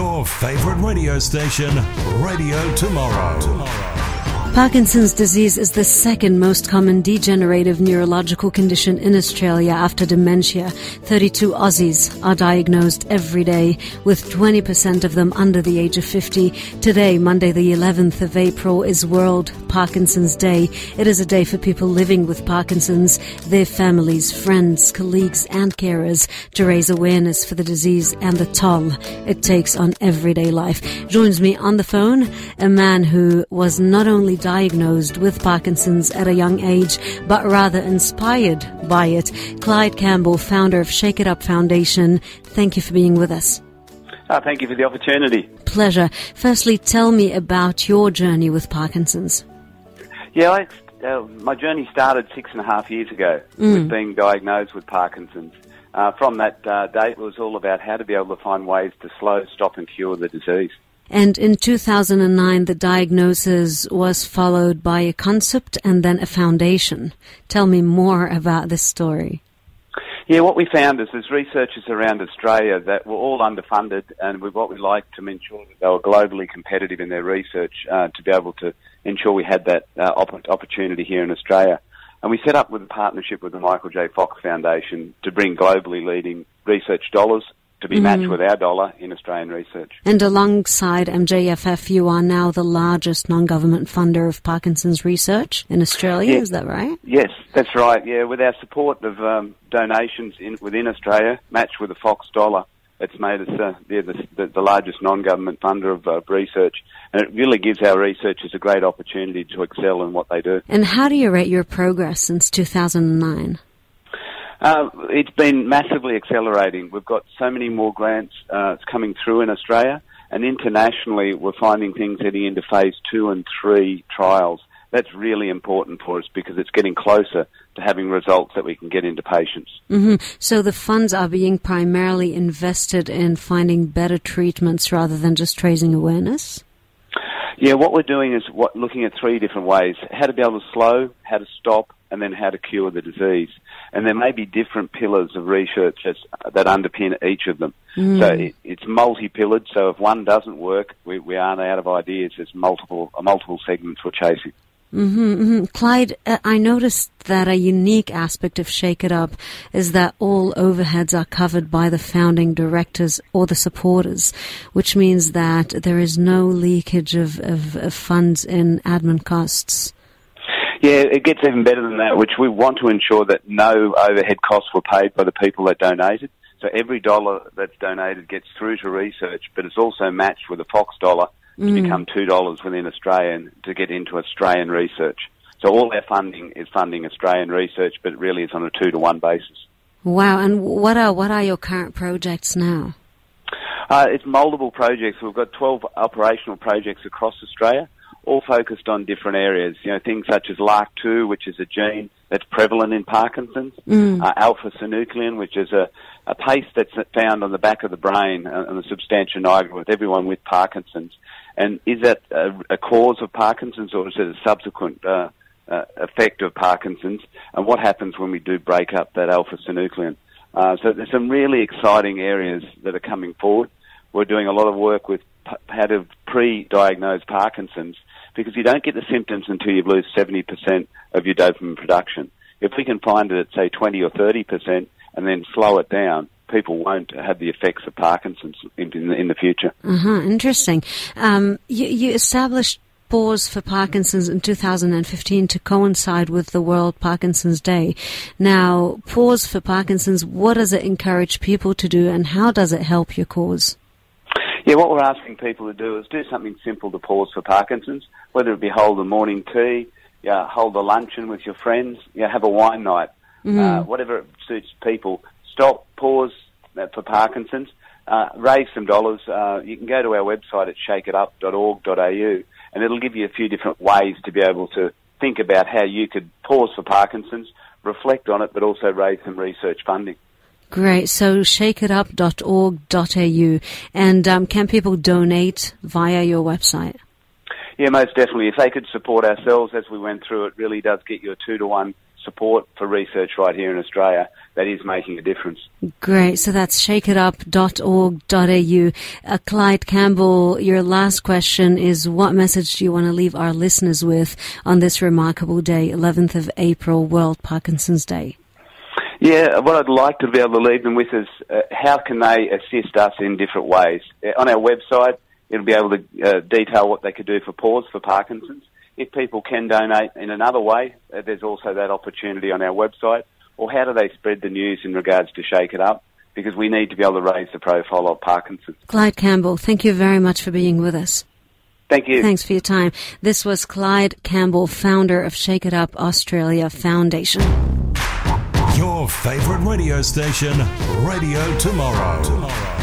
Your favorite radio station, Radio 2Moro. Tomorrow. Parkinson's disease is the second most common degenerative neurological condition in Australia after dementia. 32 Aussies are diagnosed every day, with 20% of them under the age of 50. Today, Monday the 11th of April, is World Parkinson's Day. It is a day for people living with Parkinson's, their families, friends, colleagues, and carers to raise awareness for the disease and the toll it takes on everyday life. Joins me on the phone a man who was not only diagnosed with Parkinson's at a young age, but rather inspired by it. Clyde Campbell, founder of Shake It Up Foundation, thank you for being with us. Oh, thank you for the opportunity. Pleasure. Firstly, tell me about your journey with Parkinson's. Yeah, I, uh, my journey started six and a half years ago mm. with being diagnosed with Parkinson's. Uh, from that uh, date, it was all about how to be able to find ways to slow, stop, and cure the disease. And in 2009, the diagnosis was followed by a concept and then a foundation. Tell me more about this story. Yeah, what we found is there's researchers around Australia that were all underfunded, and with what we like to ensure that they were globally competitive in their research uh, to be able to ensure we had that uh, opportunity here in Australia. And we set up with a partnership with the Michael J. Fox Foundation to bring globally leading research dollars to be mm. matched with our dollar in Australian research. And alongside MJFF, you are now the largest non-government funder of Parkinson's research in Australia. Yeah. Is that right? Yes, that's right. Yeah, with our support of um, donations in, within Australia, matched with the Fox dollar, it's made us uh, the, the, the, largest non-government funder of uh, research, and it really gives our researchers a great opportunity to excel in what they do. And how do you rate your progress since 2009? Uh, it's been massively accelerating. We've got so many more grants uh, coming through in Australia, and internationally, we're finding things heading into phase two and three trials. That's really important for us because it's getting closer to having results that we can get into patients. Mm-hmm. So the funds are being primarily invested in finding better treatments rather than just raising awareness? Yeah, what we're doing is what, looking at three different ways how to be able to slow, how to stop, and then how to cure the disease. And there may be different pillars of research that underpin each of them. Mm. So it, it's multi-pillared. So if one doesn't work, we, we aren't out of ideas. There's multiple multiple segments we're chasing. Mm-hmm, mm-hmm. Clyde, uh, I noticed that a unique aspect of Shake It Up is that all overheads are covered by the founding directors or the supporters, which means that there is no leakage of, of, of funds in admin costs. Yeah, it gets even better than that, which we want to ensure that no overhead costs were paid by the people that donated. So every dollar that's donated gets through to research, but it's also matched with a Fox dollar to mm. become $2 within Australian to get into Australian research. So all our funding is funding Australian research, but really it's on a two to one basis. Wow! And what are what are your current projects now? Uh, it's multiple projects. We've got 12 operational projects across Australia all focused on different areas. You know, things such as LRRK2, which is a gene that's prevalent in Parkinson's, mm. uh, alpha-synuclein, which is a, a paste that's found on the back of the brain uh, and the substantia nigra with everyone with Parkinson's. And is that a, a cause of Parkinson's or is it a subsequent uh, uh, effect of Parkinson's? And what happens when we do break up that alpha-synuclein? Uh, so there's some really exciting areas that are coming forward. We're doing a lot of work with how to pre-diagnose Parkinson's because you don't get the symptoms until you've lost 70% of your dopamine production. If we can find it at, say, 20 or 30% and then slow it down, people won't have the effects of Parkinson's in, in, the, in the, future. Uh-huh, interesting. Um, you, you established Pause for Parkinson's in 2015 to coincide with the World Parkinson's Day. Now, Pause for Parkinson's, what does it encourage people to do and how does it help your cause? Yeah, what we're asking people to do is do something simple to pause for Parkinson's, whether it be hold a morning tea, yeah, hold a luncheon with your friends, yeah, have a wine night, mm-hmm. uh, whatever suits people. Stop, pause uh, for Parkinson's, uh, raise some dollars. Uh, you can go to our website at shakeitup.org.au and it'll give you a few different ways to be able to think about how you could pause for Parkinson's, reflect on it, but also raise some research funding. Great. So shakeitup.org.au. And um, can people donate via your website? Yeah, most definitely. If they could support ourselves as we went through, it really does get you a two to one support for research right here in Australia that is making a difference. Great. So that's shakeitup.org.au. Uh, Clyde Campbell, your last question is what message do you want to leave our listeners with on this remarkable day, 11th of April, World Parkinson's Day? Yeah, what I'd like to be able to leave them with is uh, how can they assist us in different ways. Uh, on our website, it'll be able to uh, detail what they could do for Pause for Parkinson's. If people can donate in another way, uh, there's also that opportunity on our website. Or how do they spread the news in regards to Shake It Up? Because we need to be able to raise the profile of Parkinson's. Clyde Campbell, thank you very much for being with us. Thank you. Thanks for your time. This was Clyde Campbell, founder of Shake It Up Australia Foundation. Your favourite radio station, Radio 2Moro. Tomorrow.